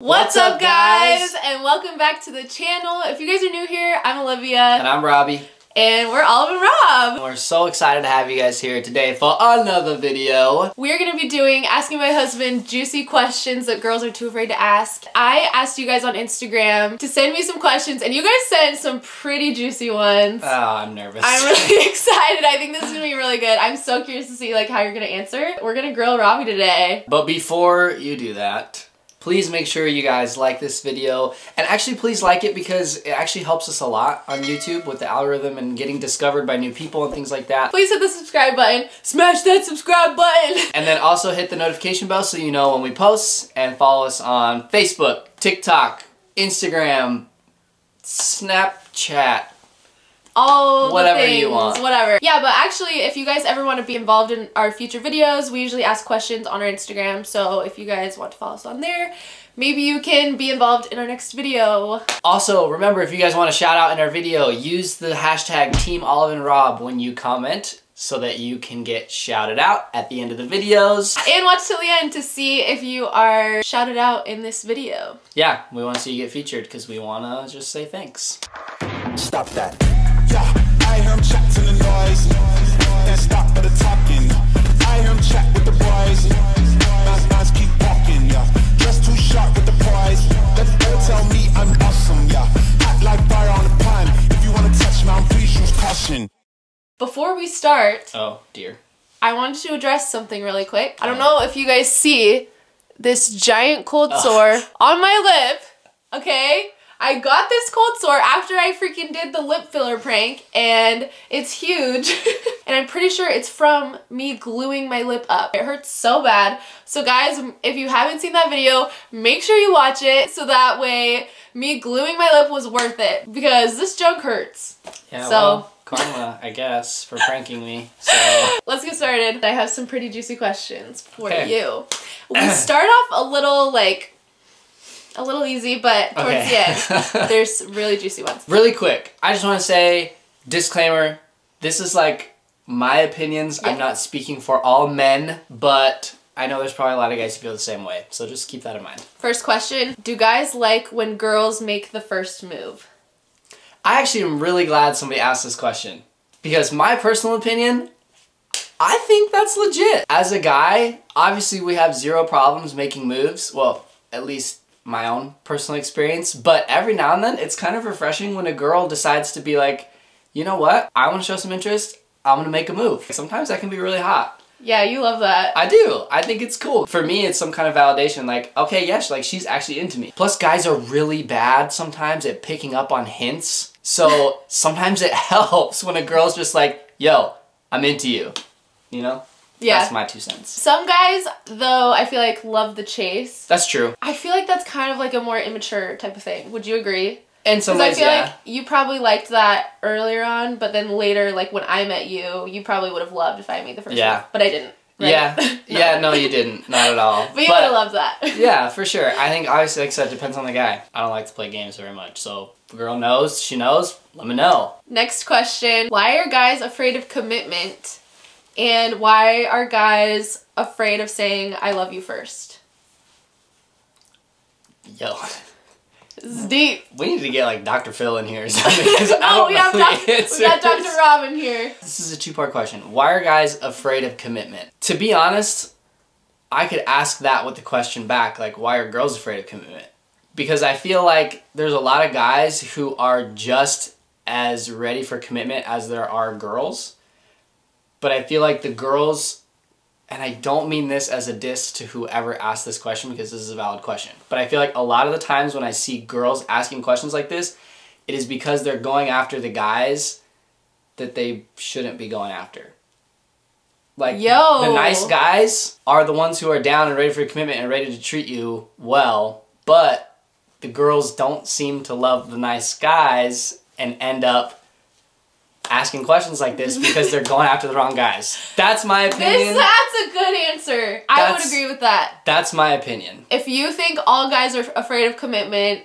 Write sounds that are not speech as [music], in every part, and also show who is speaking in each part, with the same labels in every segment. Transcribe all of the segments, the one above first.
Speaker 1: What's up guys and welcome back to the channel. If you guys are new here, I'm Olivia.
Speaker 2: And I'm Robbie.
Speaker 1: And we're Olive and Rob.
Speaker 2: We're so excited to have you guys here today for another video.
Speaker 1: We're gonna be doing asking my husband juicy questions that girls are too afraid to ask. I asked you guys on Instagram to send me some questions and you guys sent some pretty juicy ones.
Speaker 2: Oh, I'm nervous.
Speaker 1: I'm really [laughs] excited. I think this is gonna be really good. I'm so curious to see like how you're gonna answer. We're gonna grill Robbie today.
Speaker 2: But before you do that, please make sure you guys like this video and actually please like it because it actually helps us a lot on YouTube with the algorithm and getting discovered by new people and things like that.
Speaker 1: Please hit the subscribe button. Smash that subscribe button. [laughs]
Speaker 2: And then also hit the notification bell so you know when we post and follow us on Facebook, TikTok, Instagram, Snapchat,
Speaker 1: all
Speaker 2: whatever
Speaker 1: things,
Speaker 2: you want.
Speaker 1: Whatever. Yeah, but actually, if you guys ever want to be involved in our future videos, we usually ask questions on our Instagram. So if you guys want to follow us on there, maybe you can be involved in our next video.
Speaker 2: Also, remember, if you guys want a shout out in our video, use the hashtag Team Olive and Rob when you comment so that you can get shouted out at the end of the videos.
Speaker 1: And watch till the end to see if you are shouted out in this video.
Speaker 2: Yeah, we want to see you get featured because we want to just say thanks.
Speaker 3: Stop that. Yeah, I hear him chat to the noise. Then stop for the talking. I hear him chat with the boys. Nice, nice, keep walking, yeah. Just too sharp with the prize. Let them tell me I'm awesome, yeah. Act like fire on the pan. If you wanna touch me, please use caution.
Speaker 1: Before we start,
Speaker 2: Oh, dear.
Speaker 1: I wanted to address something really quick. I don't oh. know if you guys see this giant cold sore on my lip, okay? I got this cold sore after I freaking did the lip filler prank and it's huge [laughs] and I'm pretty sure it's from me gluing my lip up. It hurts so bad. So guys, if you haven't seen that video, make sure you watch it so that way me gluing my lip was worth it because this junk hurts.
Speaker 2: Yeah,
Speaker 1: So-
Speaker 2: well, karma, I guess, for pranking me. So, [laughs]
Speaker 1: Let's get started. I have some pretty juicy questions for
Speaker 2: Okay.
Speaker 1: you. We start off a little like a little easy, but towards
Speaker 2: Okay.
Speaker 1: the end, [laughs] there's really juicy ones.
Speaker 2: really quick, I just want to say disclaimer this is like my opinions.
Speaker 1: Yeah.
Speaker 2: I'm not speaking for all men, but I know there's probably a lot of guys who feel the same way. So just keep that in mind.
Speaker 1: First question Do guys like when girls make the first move?
Speaker 2: I actually am really glad somebody asked this question because my personal opinion, I think that's legit. As a guy, obviously we have zero problems making moves. Well, at least my own personal experience, but every now and then it's kind of refreshing when a girl decides to be like, you know what? I want to show some interest. I'm going to make a move. Sometimes that can be really hot.
Speaker 1: Yeah, you love that.
Speaker 2: I do. I think it's cool. For me, it's some kind of validation. Like, okay, yes, like she's actually into me. Plus, guys are really bad sometimes at picking up on hints. So [laughs] sometimes it [laughs] helps when a girl's just like, yo, I'm into you. You know?
Speaker 1: Yeah.
Speaker 2: That's my two cents.
Speaker 1: Some guys, though, I feel like love the chase.
Speaker 2: That's true.
Speaker 1: I feel like that's kind of like a more immature type of thing. Would you agree?
Speaker 2: In some
Speaker 1: Because I feel
Speaker 2: yeah.
Speaker 1: like you probably liked that earlier on, but then later, like when I met you, you probably would have loved if I made the first
Speaker 2: Yeah.
Speaker 1: one. But I didn't. right?
Speaker 2: Yeah. [laughs]
Speaker 1: No.
Speaker 2: Yeah, no, you didn't. Not at all. [laughs]
Speaker 1: But you would have loved that. [laughs]
Speaker 2: yeah, for sure. I think obviously, like I said, depends on the guy. I don't like to play games very much. So if a girl knows, she knows, let me know.
Speaker 1: Next question. Why are guys afraid of commitment? And why are guys afraid of saying, I love you first?
Speaker 2: Yo.
Speaker 1: This is deep.
Speaker 2: We need to get like Dr. Phil in here or [laughs] something.
Speaker 1: Oh,
Speaker 2: don't
Speaker 1: we have, doc- we got Dr. Robin here.
Speaker 2: This is a two part question. Why are guys afraid of commitment? To be honest, I could ask that with the question back like, why are girls afraid of commitment? Because I feel like there's a lot of guys who are just as ready for commitment as there are girls. But I feel like the girls, and I don't mean this as a diss to whoever asked this question because this is a valid question, but I feel like a lot of the times when I see girls asking questions like this, it is because they're going after the guys that they shouldn't be going after. Like
Speaker 1: Yo.
Speaker 2: the nice guys are the ones who are down and ready for commitment and ready to treat you well, but the girls don't seem to love the nice guys and end up asking questions like this because they're going after the wrong guys. That's my opinion.
Speaker 1: This, that's a good answer. I would agree with that.
Speaker 2: That's my opinion.
Speaker 1: If you think all guys are afraid of commitment,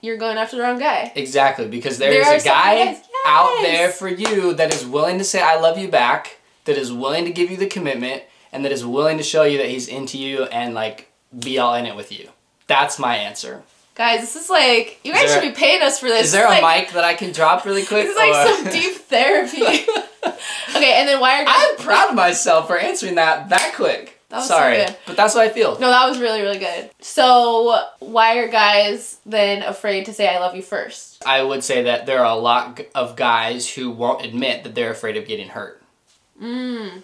Speaker 1: you're going after the wrong guy.
Speaker 2: Exactly, because there
Speaker 1: There
Speaker 2: is a guy
Speaker 1: guys-
Speaker 2: out there for you that is willing to say I love you back, that is willing to give you the commitment, and that is willing to show you that he's into you and like be all in it with you. That's my answer.
Speaker 1: Guys, this is like you guys
Speaker 2: there-
Speaker 1: should be paying us for this.
Speaker 2: Is there a
Speaker 1: like,
Speaker 2: mic that I can drop really quick?
Speaker 1: This is like
Speaker 2: or-
Speaker 1: some [laughs] deep therapy. [laughs] okay, and then why are guys
Speaker 2: I'm proud of myself for answering that that quick.
Speaker 1: That so
Speaker 2: Sorry,
Speaker 1: good.
Speaker 2: but that's what I feel.
Speaker 1: No, that was really, really good. So, why are guys then afraid to say I love you first?
Speaker 2: I would say that there are a lot of guys who won't admit that they're afraid of getting hurt.
Speaker 1: Mm.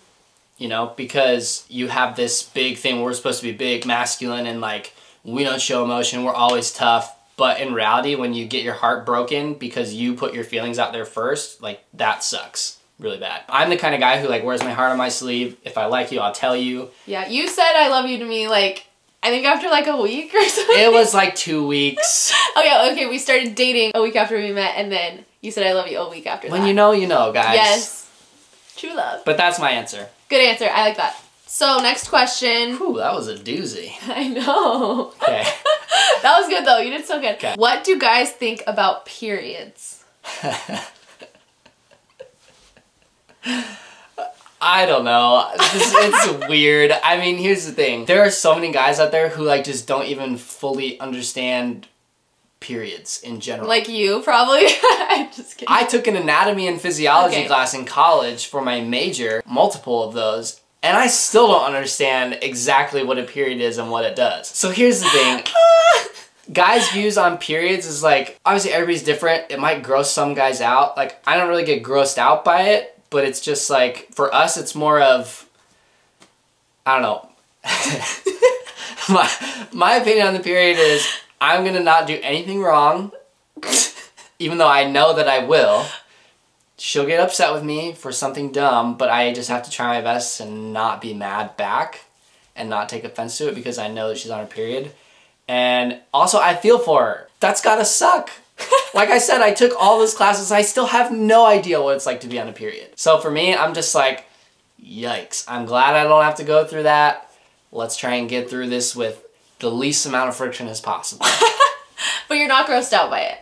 Speaker 2: You know, because you have this big thing where we're supposed to be big, masculine, and like we don't show emotion, we're always tough. But in reality, when you get your heart broken because you put your feelings out there first, like that sucks really bad. I'm the kind of guy who like wears my heart on my sleeve. If I like you, I'll tell you.
Speaker 1: Yeah, you said I love you to me like I think after like a week or [laughs] something.
Speaker 2: It was like two weeks. [laughs]
Speaker 1: okay, okay, we started dating a week after we met, and then you said I love you a week after
Speaker 2: When
Speaker 1: that.
Speaker 2: you know, you know, guys.
Speaker 1: Yes, true love.
Speaker 2: But that's my answer.
Speaker 1: Good answer. I like that. So next question.
Speaker 2: Whew, that was a doozy. [laughs]
Speaker 1: I know.
Speaker 2: Okay. [laughs]
Speaker 1: that was good though. You did so good.
Speaker 2: Okay.
Speaker 1: What do guys think about periods? [laughs]
Speaker 2: I don't know. It's, it's weird. I mean, here's the thing. There are so many guys out there who like just don't even fully understand periods in general.
Speaker 1: Like you, probably. I'm just kidding.
Speaker 2: I took an anatomy and physiology
Speaker 1: Okay.
Speaker 2: class in college for my major, multiple of those, and I still don't understand exactly what a period is and what it does. So here's the thing. [laughs] Ah. guys' views on periods is like obviously everybody's different. It might gross some guys out. Like I don't really get grossed out by it, but it's just like for us it's more of I don't know. [laughs] my my opinion on the period is I'm gonna not do anything wrong, [laughs] even though I know that I will. She'll get upset with me for something dumb, but I just have to try my best and not be mad back and not take offense to it because I know that she's on her period. And also, I feel for her. That's gotta suck. [laughs] like I said, I took all those classes. I still have no idea what it's like to be on a period. So for me, I'm just like, yikes. I'm glad I don't have to go through that. Let's try and get through this with the least amount of friction as possible. [laughs]
Speaker 1: but you're not grossed out by it.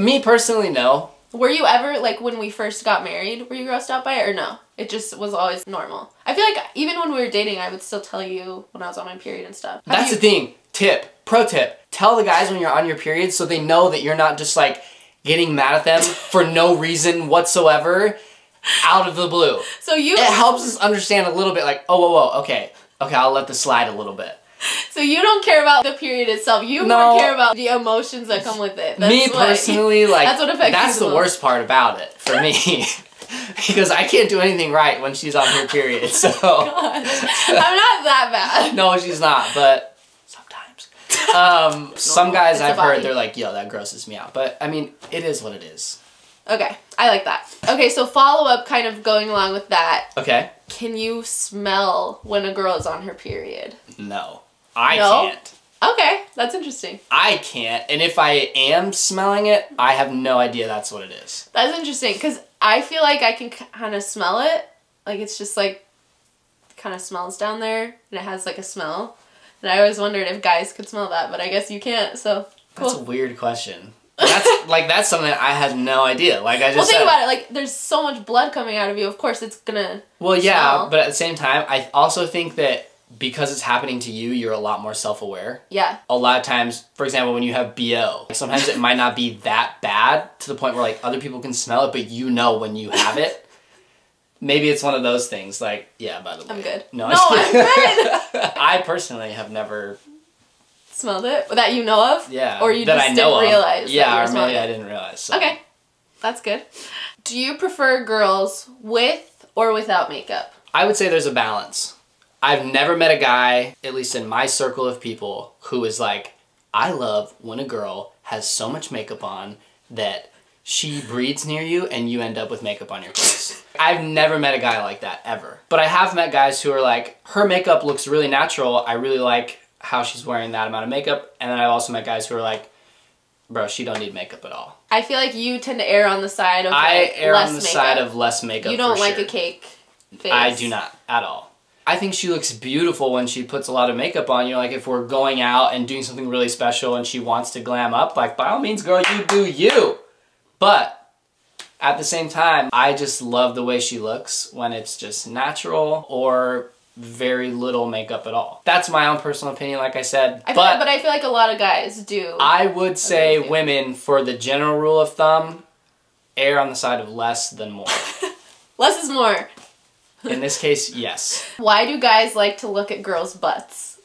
Speaker 2: me personally, no.
Speaker 1: Were you ever like when we first got married? Were you grossed out by it or no? It just was always normal. I feel like even when we were dating, I would still tell you when I was on my period and stuff.
Speaker 2: That's the thing. Tip, pro tip. Tell the guys when you're on your period so they know that you're not just like getting mad at them [laughs] for no reason whatsoever out of the blue.
Speaker 1: So you,
Speaker 2: It helps us understand a little bit like, oh, whoa, whoa, okay. Okay, I'll let this slide a little bit. [laughs]
Speaker 1: so you don't care about the period itself. You
Speaker 2: No.
Speaker 1: more care about the emotions that come with it. That's
Speaker 2: me
Speaker 1: what-
Speaker 2: personally, [laughs] like,
Speaker 1: that's what affects
Speaker 2: that's
Speaker 1: you
Speaker 2: the worst part about it for me. [laughs] because I can't do anything right when she's on her period, so.
Speaker 1: God, I'm not that bad.
Speaker 2: No, she's not, but sometimes. Um, some guys
Speaker 1: It's
Speaker 2: I've heard, they're like, yo, that grosses me out. But, I mean, it is what it is.
Speaker 1: Okay, I like that. Okay, so follow up, kind of going along with that.
Speaker 2: Okay?
Speaker 1: Can you smell when a girl is on her period?
Speaker 2: No. I
Speaker 1: No?
Speaker 2: can't.
Speaker 1: Okay, that's interesting.
Speaker 2: I can't. And if I am smelling it, I have no idea that's what it is.
Speaker 1: That's interesting because I feel like I can kind of smell it. Like it's just like kind of smells down there and it has like a smell. And I always wondered if guys could smell that, but I guess you can't. So
Speaker 2: That's a weird question. That's [laughs] like that's something I had no idea. Like I just
Speaker 1: Well, think
Speaker 2: said.
Speaker 1: about it. Like, there's so much blood coming out of you. Of course, it's gonna.
Speaker 2: Well, yeah,
Speaker 1: smell.
Speaker 2: but at the same time, I also think that because it's happening to you, you're a lot more self-aware.
Speaker 1: Yeah.
Speaker 2: A lot of times, for example, when you have BO, sometimes it might not be that bad to the point where like other people can smell it, but you know when you have it. Maybe it's one of those things. Like, yeah, by the way,
Speaker 1: I'm good.
Speaker 2: No,
Speaker 1: No, I'm
Speaker 2: kidding. [laughs] I personally have never
Speaker 1: Smelled it that you know of.
Speaker 2: Yeah.
Speaker 1: Or you
Speaker 2: that
Speaker 1: just
Speaker 2: I know
Speaker 1: didn't
Speaker 2: of.
Speaker 1: realize.
Speaker 2: Yeah, or maybe
Speaker 1: it.
Speaker 2: I didn't realize. so.
Speaker 1: Okay, that's good. Do you prefer girls with or without makeup?
Speaker 2: I would say there's a balance. I've never met a guy, at least in my circle of people, who is like, I love when a girl has so much makeup on that she breathes near you and you end up with makeup on your face. [laughs] I've never met a guy like that ever. But I have met guys who are like, her makeup looks really natural. I really like how she's wearing that amount of makeup. And then I've also met guys who are like, bro, she don't need makeup at all.
Speaker 1: I feel like you tend to err on the side of
Speaker 2: I
Speaker 1: like,
Speaker 2: err
Speaker 1: less
Speaker 2: on the
Speaker 1: makeup.
Speaker 2: side of less makeup.
Speaker 1: you don't like
Speaker 2: sure.
Speaker 1: a cake face.
Speaker 2: I do not at all. I think she looks beautiful when she puts a lot of makeup on. You know, like if we're going out and doing something really special and she wants to glam up, like by all means, girl, you do you. But at the same time, I just love the way she looks when it's just natural or very little makeup at all. That's my own personal opinion, like I said.
Speaker 1: I feel,
Speaker 2: but
Speaker 1: but I feel like a lot of guys do.
Speaker 2: I would say women, for the general rule of thumb, err on the side of less than more. [laughs]
Speaker 1: Less is more.
Speaker 2: In this case, yes. [laughs]
Speaker 1: Why do guys like to look at girls' butts?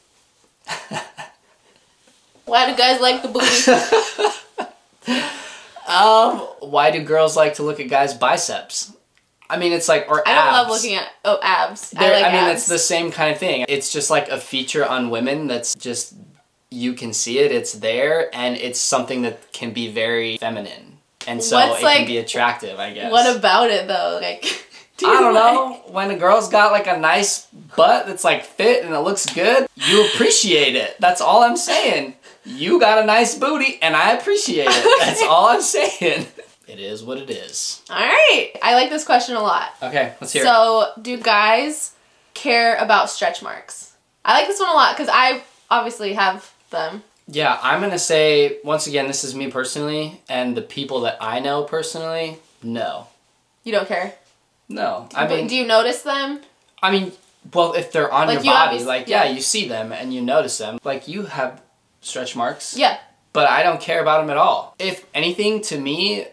Speaker 1: Why do guys like the booty? [laughs]
Speaker 2: Um, why do girls like to look at guys' biceps? I mean, it's like or
Speaker 1: I don't love looking at oh abs. I
Speaker 2: They're-
Speaker 1: like
Speaker 2: I mean,
Speaker 1: abs.
Speaker 2: it's the same kind of thing. It's just like a feature on women that's just you can see it. It's there, and it's something that can be very feminine, and so
Speaker 1: What's,
Speaker 2: it
Speaker 1: like-
Speaker 2: can be attractive. I guess.
Speaker 1: What about it though? Like, [laughs] do
Speaker 2: I don't
Speaker 1: like-
Speaker 2: know. When a girl's got like a nice butt that's like fit and it looks good, you appreciate it. That's all I'm saying. You got a nice booty and I appreciate it. [laughs] That's all I'm saying. It is what it is.
Speaker 1: All right, I like this question a lot.
Speaker 2: Okay, let's hear it.
Speaker 1: So, do guys care about stretch marks? I like this one a lot because I obviously have them.
Speaker 2: Yeah, I'm gonna say once again, this is me personally, and the people that I know personally, no,
Speaker 1: You don't care.
Speaker 2: No. I mean,
Speaker 1: do you notice them?
Speaker 2: I mean, well, if they're on
Speaker 1: Like,
Speaker 2: your
Speaker 1: you
Speaker 2: body, like yeah.
Speaker 1: yeah.
Speaker 2: you see them and you notice them. Like you have stretch marks,
Speaker 1: Yeah.
Speaker 2: but I don't care about them at all. If anything, to me,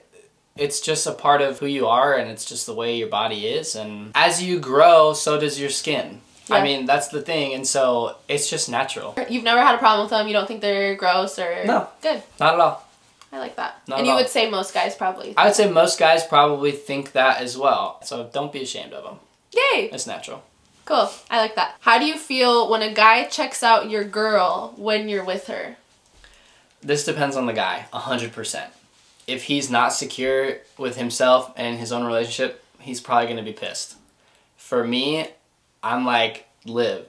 Speaker 2: it's just a part of who you are, and it's just the way your body is. And as you grow, so does your skin.
Speaker 1: yeah.
Speaker 2: I mean, that's the thing, and so it's just natural.
Speaker 1: You've never had a problem with them. You don't think they're gross or
Speaker 2: No.
Speaker 1: Good.
Speaker 2: Not at all.
Speaker 1: I like that.
Speaker 2: Not
Speaker 1: and you
Speaker 2: all.
Speaker 1: would say most guys probably.
Speaker 2: I would say most guys probably think that as well. So don't be ashamed of them.
Speaker 1: Yay!
Speaker 2: It's natural.
Speaker 1: Cool. I like that. How do you feel when a guy checks out your girl when you're with her?
Speaker 2: This depends on the guy, 100%. If he's not secure with himself and his own relationship, he's probably going to be pissed. For me, I'm like, Liv,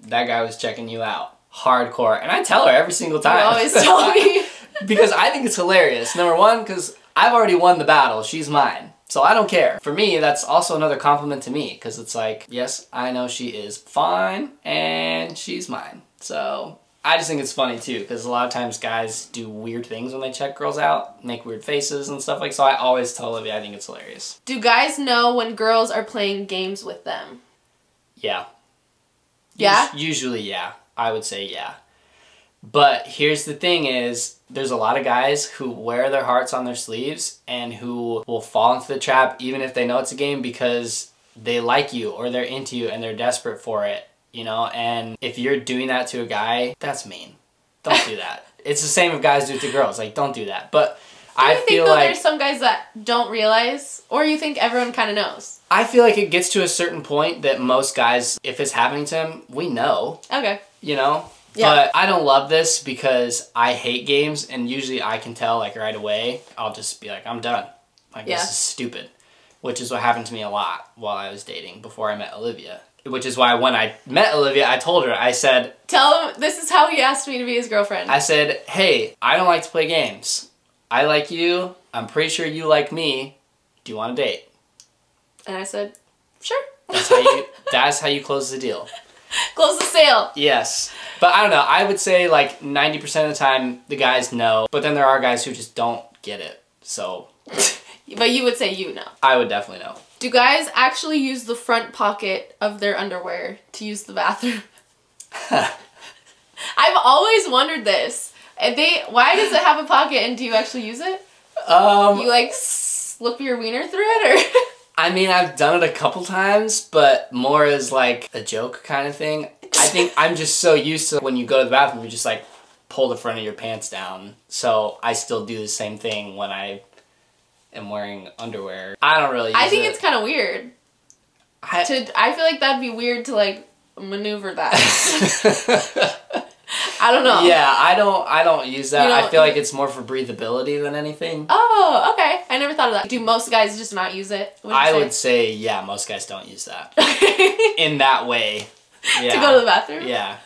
Speaker 2: that guy was checking you out. Hardcore. And I tell her every single time.
Speaker 1: You always tell me. [laughs]
Speaker 2: because I think it's hilarious. Number one, because I've already won the battle. She's mine. So I don't care. For me, that's also another compliment to me because it's like, yes, I know she is fine and she's mine. So I just think it's funny too because a lot of times guys do weird things when they check girls out, make weird faces and stuff like. So I always tell Olivia I think it's hilarious.
Speaker 1: Do guys know when girls are playing games with them?
Speaker 2: Yeah.
Speaker 1: Yeah?
Speaker 2: Us- usually, yeah. I would say yeah. But here's the thing is there's a lot of guys who wear their hearts on their sleeves and who will fall into the trap even if they know it's a game because they like you or they're into you and they're desperate for it, you know? And if you're doing that to a guy, that's mean. Don't do that. [laughs] it's the same if guys do it to girls. Like don't do that. But
Speaker 1: Do
Speaker 2: I
Speaker 1: think
Speaker 2: feel
Speaker 1: though
Speaker 2: like
Speaker 1: there's some guys that don't realize, or you think everyone kind of knows?
Speaker 2: I feel like it gets to a certain point that most guys if it's happening to them, we know.
Speaker 1: Okay.
Speaker 2: you know?
Speaker 1: Yeah.
Speaker 2: But I don't love this because I hate games and usually I can tell like right away. I'll just be like, I'm done. Like
Speaker 1: Yeah.
Speaker 2: this is stupid. Which is what happened to me a lot while I was dating before I met Olivia. Which is why when I met Olivia, I told her, I said,
Speaker 1: Tell him this is how he asked me to be his girlfriend.
Speaker 2: I said, hey, I don't like to play games. I like you. I'm pretty sure you like me. Do you want to date?
Speaker 1: and I said, sure.
Speaker 2: That's how you. [laughs] that's how you close the deal.
Speaker 1: Close the sale.
Speaker 2: Yes. But I don't know. I would say like 90% of the time the guys know, but then there are guys who just don't get it. So [laughs]
Speaker 1: But you would say you know.
Speaker 2: I would definitely know.
Speaker 1: Do guys actually use the front pocket of their underwear to use the bathroom? [laughs] I've always wondered this. And they, why does it have a pocket and do you actually use it?
Speaker 2: Um,
Speaker 1: You like slip your wiener through it or? [laughs]
Speaker 2: I mean, I've done it a couple times, but more as like a joke kind of thing. I think I'm just so used to when you go to the bathroom, you just like pull the front of your pants down. So I still do the same thing when I am wearing underwear. I don't really. Use
Speaker 1: I think
Speaker 2: it.
Speaker 1: it's kind of weird.
Speaker 2: I,
Speaker 1: To I feel like that'd be weird to like maneuver that. [laughs] [laughs] [laughs] [laughs] I don't know.
Speaker 2: yeah, I don't. I don't use that. I feel like it's more for breathability than anything.
Speaker 1: Oh, okay. I never thought of that. Do most guys just not use it?
Speaker 2: I
Speaker 1: say?
Speaker 2: would say, yeah, most guys don't use that [laughs] in that way. [laughs] Yeah.
Speaker 1: to go to the bathroom.
Speaker 2: Yeah.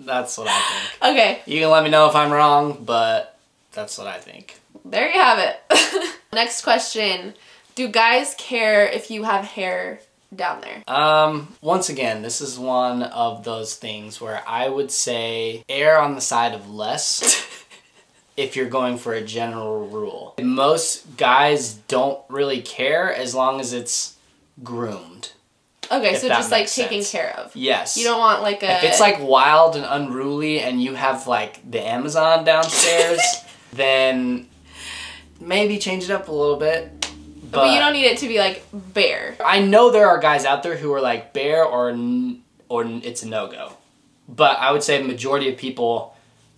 Speaker 2: That's what I think.
Speaker 1: Okay,
Speaker 2: You can let me know if I'm wrong, but that's what I think.
Speaker 1: there you have it. Next question: Do guys care if you have hair down there?
Speaker 2: Um, once again, this is one of those things where I would say err on the side of less [laughs] if you're going for a general rule. Most guys don't really care as long as it's groomed.
Speaker 1: Okay, so just like
Speaker 2: sense.
Speaker 1: care of.
Speaker 2: Yes.
Speaker 1: You don't want like a.
Speaker 2: If it's like wild and unruly and you have like the Amazon downstairs, [laughs] then maybe change it up a little bit. But,
Speaker 1: but you don't need it to be like bare.
Speaker 2: I know there are guys out there who are like bare or or it's a no go, but I would say the majority of people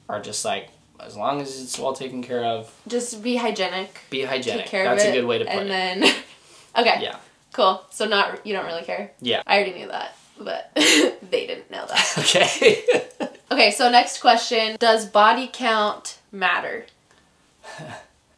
Speaker 2: are just like as long as it's well taken care of,
Speaker 1: Just be hygienic.
Speaker 2: be hygienic.
Speaker 1: Take care
Speaker 2: That's
Speaker 1: of it.
Speaker 2: a good way to put
Speaker 1: and
Speaker 2: it.
Speaker 1: And then. [laughs] okay.
Speaker 2: Yeah.
Speaker 1: Cool. So not you don't really care.
Speaker 2: Yeah.
Speaker 1: I already knew that, but [laughs] they didn't know that. [laughs]
Speaker 2: Okay.
Speaker 1: Okay, so next question: Does body count matter?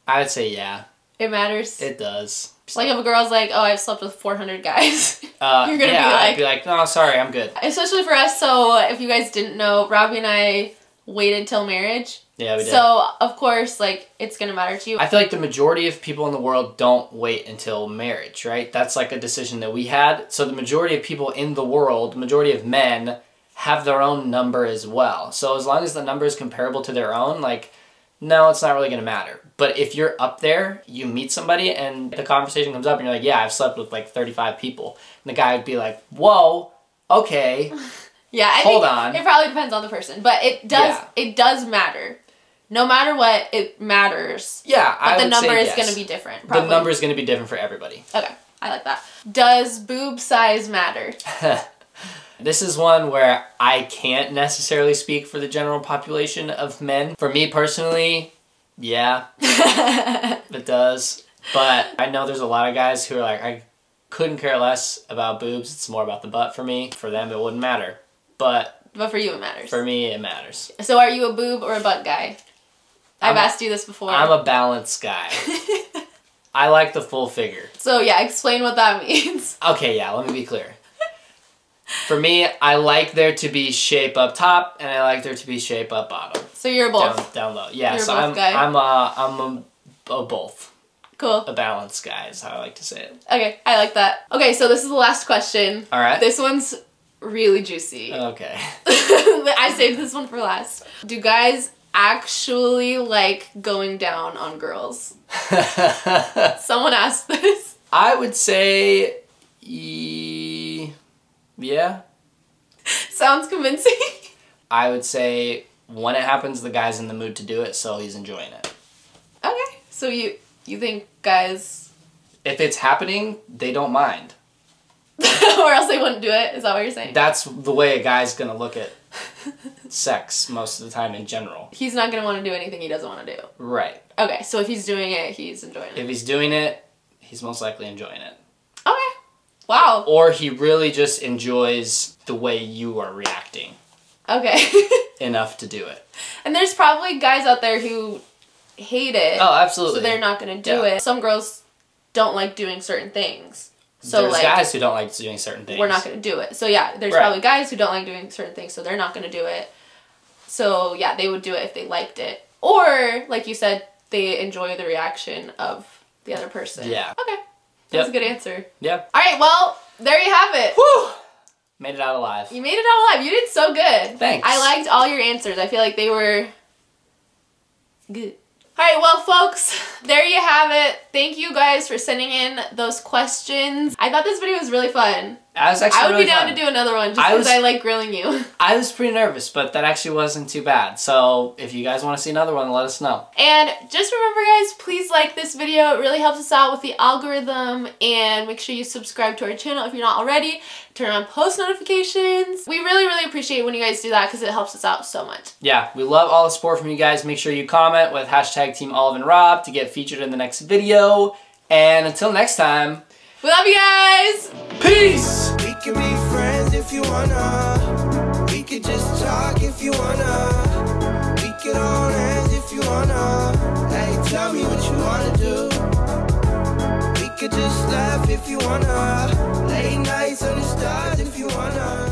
Speaker 2: I would say yeah,
Speaker 1: It matters.
Speaker 2: it does.
Speaker 1: like if a girl's like, "Oh, I've slept with 400 guys," [laughs]
Speaker 2: Uh,
Speaker 1: You're gonna be like-
Speaker 2: I'd be like, no, sorry, I'm good.
Speaker 1: especially for us. So if you guys didn't know, Robbie and I waited till marriage.
Speaker 2: Yeah, we did.
Speaker 1: So of course, like it's gonna matter to you.
Speaker 2: I feel like the majority of people in the world don't wait until marriage, right? That's like a decision that we had. So the majority of people in the world, majority of men, have their own number as well. So as long as the number is comparable to their own, like, no, it's not really gonna matter. But if you're up there, you meet somebody and the conversation comes up and you're like, yeah, I've slept with like 35 people. And the guy would be like, whoa, okay. [laughs]
Speaker 1: yeah, I
Speaker 2: Hold
Speaker 1: think
Speaker 2: on.
Speaker 1: It probably depends on the person, but it does.
Speaker 2: Yeah.
Speaker 1: It does matter. No matter what, it matters.
Speaker 2: Yeah,
Speaker 1: But
Speaker 2: I
Speaker 1: the number is
Speaker 2: yes.
Speaker 1: gonna be different.
Speaker 2: The number is gonna be different for everybody.
Speaker 1: Okay, I like that. Does boob size matter? [laughs]
Speaker 2: This is one where I can't necessarily speak for the general population of men. For me personally, yeah, [laughs] it does. But I know there's a lot of guys who are like, I couldn't care less about boobs. It's more about the butt for me. For them, it wouldn't matter. But
Speaker 1: But for you, it matters.
Speaker 2: for me, it matters.
Speaker 1: So are you a boob or a butt guy? I've
Speaker 2: I'm
Speaker 1: asked you this before.
Speaker 2: I'm a balanced guy. [laughs] I like the full figure.
Speaker 1: so yeah, explain what that [laughs] means.
Speaker 2: Okay, yeah, let me be clear. For me, I like there to be shape up top, and I like there to be shape up bottom.
Speaker 1: So you're both.
Speaker 2: Down, down low. Yeah,
Speaker 1: You're
Speaker 2: so I'm,
Speaker 1: guy?
Speaker 2: I'm a, I'm a, a both.
Speaker 1: Cool.
Speaker 2: A balanced guy is how I like to say it.
Speaker 1: Okay, I like that. Okay, so this is the last question.
Speaker 2: All right.
Speaker 1: This one's really juicy.
Speaker 2: Okay. [laughs]
Speaker 1: I saved this one for last. Do guys actually like going down on girls? [laughs] Someone asked this.
Speaker 2: I would say, e- yeah.
Speaker 1: Sounds convincing.
Speaker 2: I would say when it happens, the guy's in the mood to do it, so he's enjoying it.
Speaker 1: okay. So you you think guys
Speaker 2: If it's happening, they don't mind. [laughs]
Speaker 1: or else they wouldn't do it? Is that what you're saying?
Speaker 2: That's the way a guy's gonna look at sex most of the time in general.
Speaker 1: He's not gonna want to do anything he doesn't want to do.
Speaker 2: Right.
Speaker 1: Okay, so if he's doing it, he's enjoying it.
Speaker 2: If he's doing it, he's most likely enjoying it.
Speaker 1: Wow.
Speaker 2: Or he really just enjoys the way you are reacting
Speaker 1: Okay. [laughs]
Speaker 2: enough to do it.
Speaker 1: and there's probably guys out there who hate it.
Speaker 2: Oh, absolutely.
Speaker 1: So they're not gonna do
Speaker 2: Yeah.
Speaker 1: it. Some girls don't like doing certain things. So
Speaker 2: There's
Speaker 1: like
Speaker 2: guys who don't like doing certain things.
Speaker 1: we're not gonna do it. So yeah, there's
Speaker 2: Right.
Speaker 1: probably guys who don't like doing certain things, so they're not gonna do it. So yeah, they would do it if they liked it. Or like you said, they enjoy the reaction of the other person.
Speaker 2: Yeah.
Speaker 1: Okay. That's
Speaker 2: Yep.
Speaker 1: a good answer.
Speaker 2: Yeah.
Speaker 1: Alright, well, there you have it.
Speaker 2: Whew. Made it out alive.
Speaker 1: You made it out alive. You did so good.
Speaker 2: Thanks.
Speaker 1: I liked all your answers. I feel like they were good. All right, well, folks, [laughs] there you have it. Thank you guys for sending in those questions. I thought this video was really fun.
Speaker 2: I was actually
Speaker 1: I would
Speaker 2: really
Speaker 1: be down
Speaker 2: fun.
Speaker 1: to do another one just
Speaker 2: I
Speaker 1: because
Speaker 2: was-
Speaker 1: I like grilling you. [laughs]
Speaker 2: I was pretty nervous, but that actually wasn't too bad. So if you guys want to see another one, let us know.
Speaker 1: And just remember, guys, please like this video. It really helps us out with the algorithm. And make sure you subscribe to our channel if you're not already. Turn on post notifications. We really, really appreciate when you guys do that because it helps us out so much.
Speaker 2: Yeah, we love all the support from you guys. Make sure you comment with hashtag Team Olive and Rob to get featured in the next video. And until next time,
Speaker 1: We love you guys.
Speaker 2: peace!
Speaker 4: We can be friends if you wanna. We could just talk if you wanna. We could hold hands if you wanna. Hey, tell me what you wanna do. We could just laugh if you wanna. Late nights on the stars if you wanna.